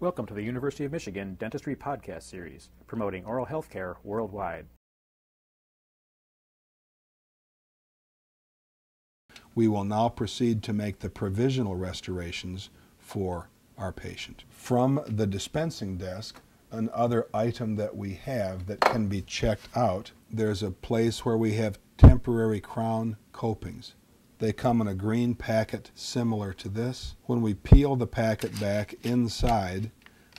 Welcome to the University of Michigan Dentistry Podcast Series, promoting oral health care worldwide. We will now proceed to make the provisional restorations for our patient. From the dispensing desk, another item that we have that can be checked out, there's a place where we have temporary crown copings. They come in a green packet similar to this. When we peel the packet back inside,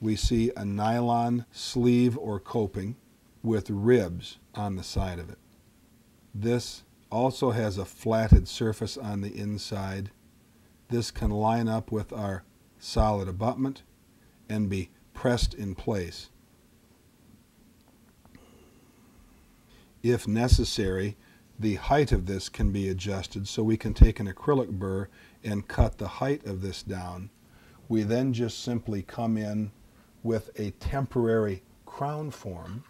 we see a nylon sleeve or coping with ribs on the side of it. This also has a flatted surface on the inside. This can line up with our solid abutment and be pressed in place. If necessary, the height of this can be adjusted so we can take an acrylic burr and cut the height of this down. We then just simply come in with a temporary crown form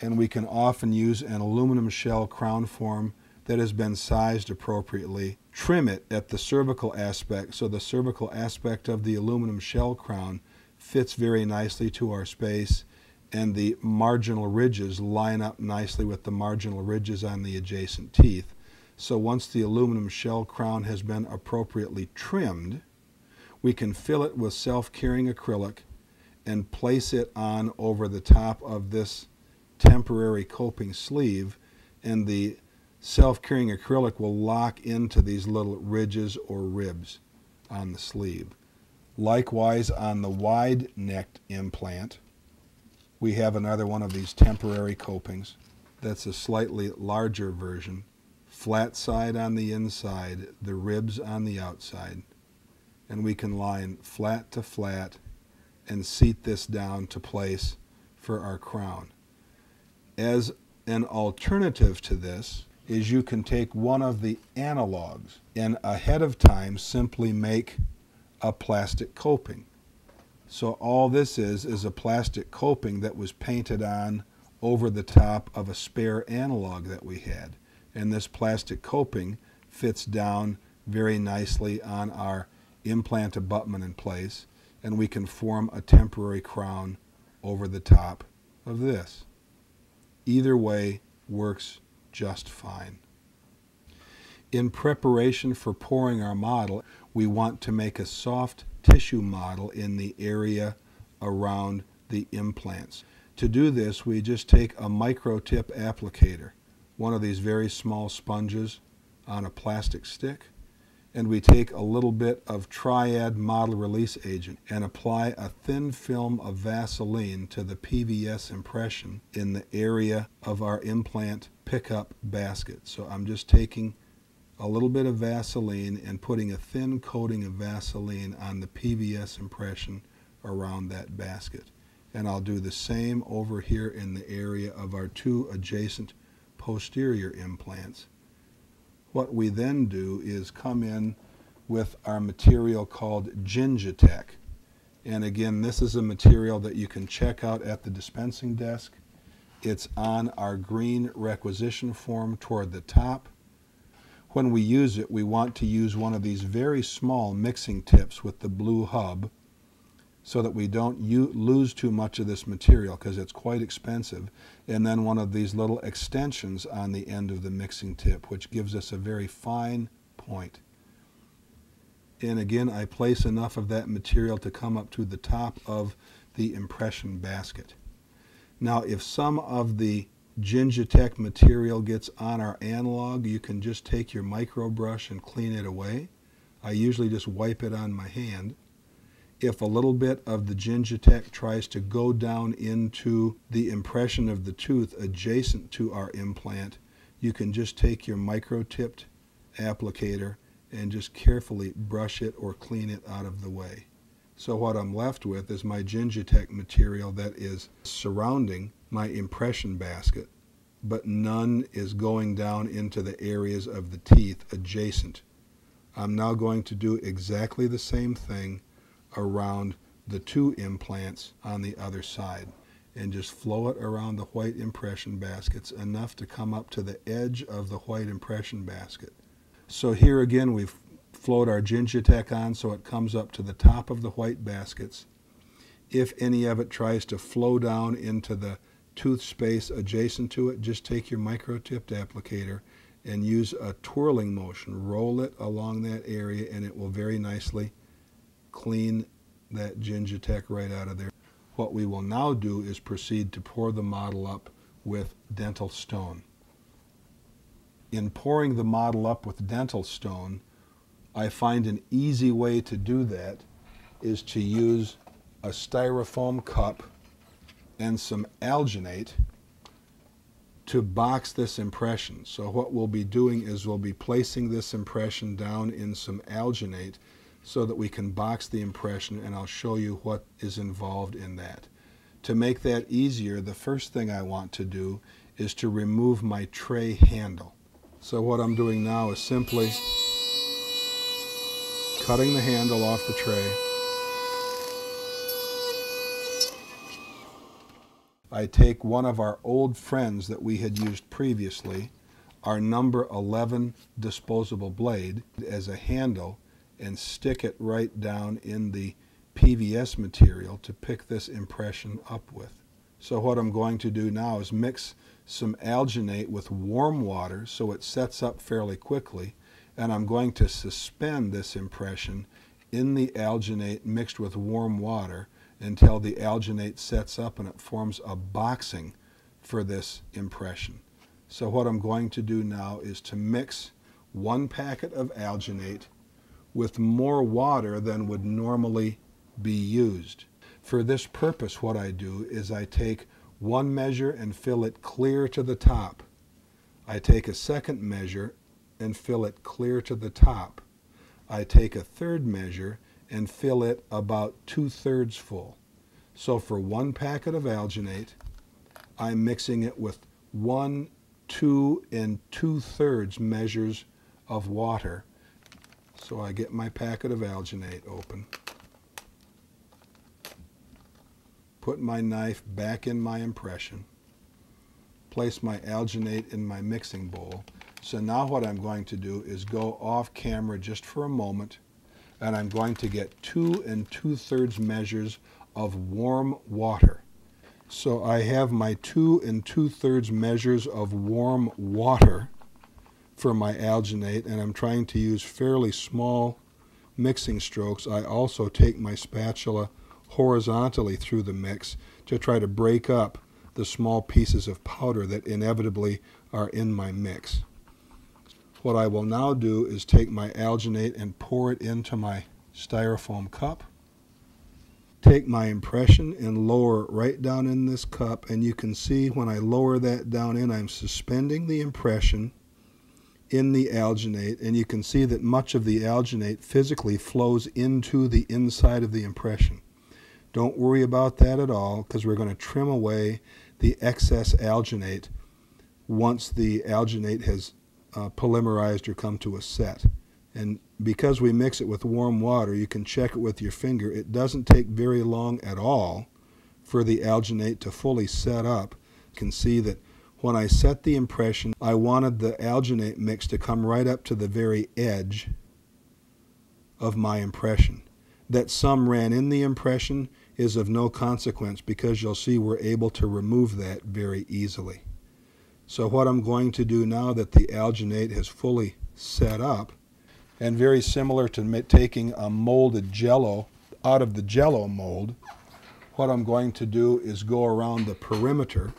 and we can often use an aluminum shell crown form that has been sized appropriately. Trim it at the cervical aspect so the cervical aspect of the aluminum shell crown fits very nicely to our space and the marginal ridges line up nicely with the marginal ridges on the adjacent teeth. So once the aluminum shell crown has been appropriately trimmed, we can fill it with self-curing acrylic and place it on over the top of this temporary coping sleeve and the self-curing acrylic will lock into these little ridges or ribs on the sleeve. Likewise on the wide-necked implant, we have another one of these temporary copings that's a slightly larger version. Flat side on the inside, the ribs on the outside. And we can line flat to flat and seat this down to place for our crown. As an alternative to this is you can take one of the analogs and ahead of time simply make a plastic coping. So all this is is a plastic coping that was painted on over the top of a spare analog that we had. And this plastic coping fits down very nicely on our implant abutment in place and we can form a temporary crown over the top of this. Either way works just fine. In preparation for pouring our model, we want to make a soft tissue model in the area around the implants. To do this, we just take a microtip applicator, one of these very small sponges on a plastic stick, and we take a little bit of Triad model release agent and apply a thin film of Vaseline to the PVS impression in the area of our implant pickup basket. So I'm just taking a little bit of Vaseline and putting a thin coating of Vaseline on the PVS impression around that basket. And I'll do the same over here in the area of our two adjacent posterior implants. What we then do is come in with our material called Gingitech. And again, this is a material that you can check out at the dispensing desk. It's on our green requisition form toward the top when we use it, we want to use one of these very small mixing tips with the blue hub so that we don't lose too much of this material because it's quite expensive. And then one of these little extensions on the end of the mixing tip, which gives us a very fine point. And again, I place enough of that material to come up to the top of the impression basket. Now, if some of the Gingitech material gets on our analog, you can just take your micro brush and clean it away. I usually just wipe it on my hand. If a little bit of the Gingitech tries to go down into the impression of the tooth adjacent to our implant, you can just take your micro-tipped applicator and just carefully brush it or clean it out of the way. So what I'm left with is my Gingitech material that is surrounding my impression basket, but none is going down into the areas of the teeth adjacent. I'm now going to do exactly the same thing around the two implants on the other side and just flow it around the white impression baskets enough to come up to the edge of the white impression basket. So here again we've float our Gingia on so it comes up to the top of the white baskets. If any of it tries to flow down into the tooth space adjacent to it, just take your micro-tipped applicator and use a twirling motion. Roll it along that area and it will very nicely clean that Gingia right out of there. What we will now do is proceed to pour the model up with dental stone. In pouring the model up with dental stone, I find an easy way to do that is to use a styrofoam cup and some alginate to box this impression. So what we'll be doing is we'll be placing this impression down in some alginate so that we can box the impression and I'll show you what is involved in that. To make that easier, the first thing I want to do is to remove my tray handle. So what I'm doing now is simply cutting the handle off the tray. I take one of our old friends that we had used previously, our number 11 disposable blade, as a handle and stick it right down in the PVS material to pick this impression up with. So what I'm going to do now is mix some alginate with warm water so it sets up fairly quickly and I'm going to suspend this impression in the alginate mixed with warm water until the alginate sets up and it forms a boxing for this impression. So what I'm going to do now is to mix one packet of alginate with more water than would normally be used. For this purpose, what I do is I take one measure and fill it clear to the top. I take a second measure and fill it clear to the top. I take a third measure and fill it about two thirds full. So for one packet of alginate, I'm mixing it with one, two, and two thirds measures of water. So I get my packet of alginate open. put my knife back in my impression, place my alginate in my mixing bowl. So now what I'm going to do is go off camera just for a moment and I'm going to get two and two thirds measures of warm water. So I have my two and two thirds measures of warm water for my alginate and I'm trying to use fairly small mixing strokes. I also take my spatula horizontally through the mix to try to break up the small pieces of powder that inevitably are in my mix. What I will now do is take my alginate and pour it into my styrofoam cup. Take my impression and lower it right down in this cup and you can see when I lower that down in I'm suspending the impression in the alginate and you can see that much of the alginate physically flows into the inside of the impression. Don't worry about that at all because we're going to trim away the excess alginate once the alginate has uh, polymerized or come to a set. And because we mix it with warm water, you can check it with your finger. It doesn't take very long at all for the alginate to fully set up. You can see that when I set the impression, I wanted the alginate mix to come right up to the very edge of my impression. That some ran in the impression is of no consequence because you'll see we're able to remove that very easily. So what I'm going to do now that the alginate has fully set up, and very similar to taking a molded jello out of the jello mold, what I'm going to do is go around the perimeter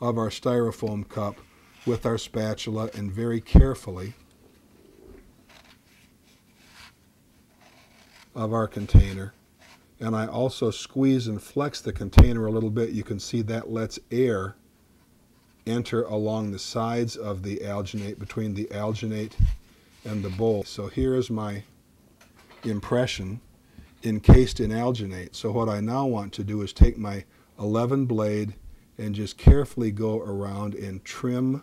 of our styrofoam cup with our spatula and very carefully of our container. And I also squeeze and flex the container a little bit, you can see that lets air enter along the sides of the alginate, between the alginate and the bowl. So here is my impression encased in alginate. So what I now want to do is take my 11 blade and just carefully go around and trim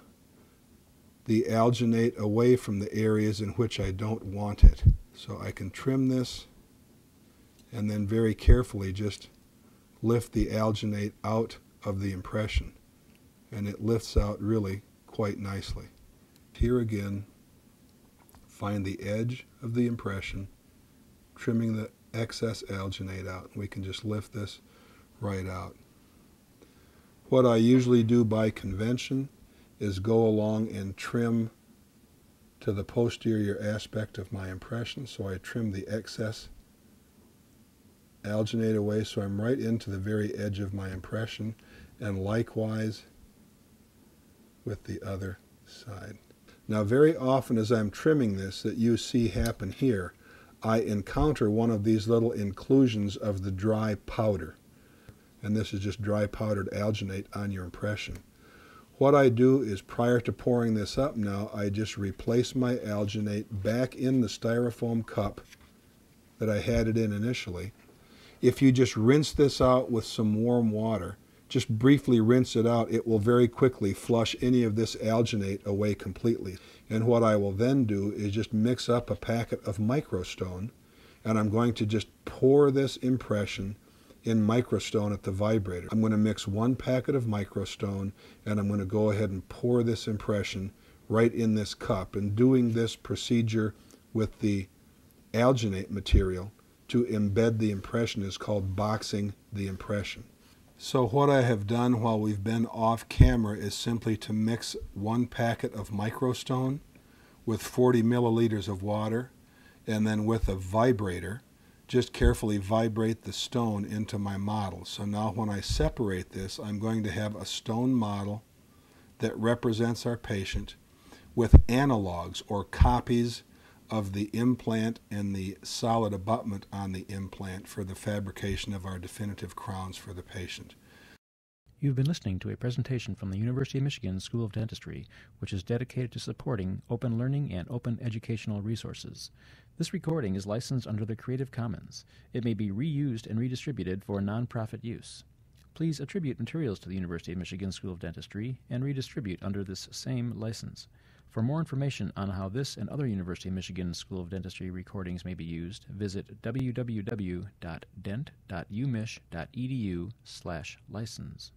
the alginate away from the areas in which I don't want it. So I can trim this and then very carefully just lift the alginate out of the impression. And it lifts out really quite nicely. Here again, find the edge of the impression, trimming the excess alginate out. We can just lift this right out. What I usually do by convention is go along and trim to the posterior aspect of my impression. So I trim the excess alginate away so I'm right into the very edge of my impression and likewise with the other side. Now very often as I'm trimming this that you see happen here, I encounter one of these little inclusions of the dry powder. And this is just dry powdered alginate on your impression. What I do is prior to pouring this up now, I just replace my alginate back in the styrofoam cup that I had it in initially. If you just rinse this out with some warm water, just briefly rinse it out, it will very quickly flush any of this alginate away completely. And what I will then do is just mix up a packet of microstone, and I'm going to just pour this impression in microstone at the vibrator. I'm going to mix one packet of microstone and I'm going to go ahead and pour this impression right in this cup. And doing this procedure with the alginate material to embed the impression is called boxing the impression. So what I have done while we've been off camera is simply to mix one packet of microstone with 40 milliliters of water and then with a vibrator just carefully vibrate the stone into my model. So now when I separate this, I'm going to have a stone model that represents our patient with analogs or copies of the implant and the solid abutment on the implant for the fabrication of our definitive crowns for the patient. You've been listening to a presentation from the University of Michigan School of Dentistry, which is dedicated to supporting open learning and open educational resources. This recording is licensed under the Creative Commons. It may be reused and redistributed for nonprofit use. Please attribute materials to the University of Michigan School of Dentistry and redistribute under this same license. For more information on how this and other University of Michigan School of Dentistry recordings may be used, visit www.dent.umich.edu/license.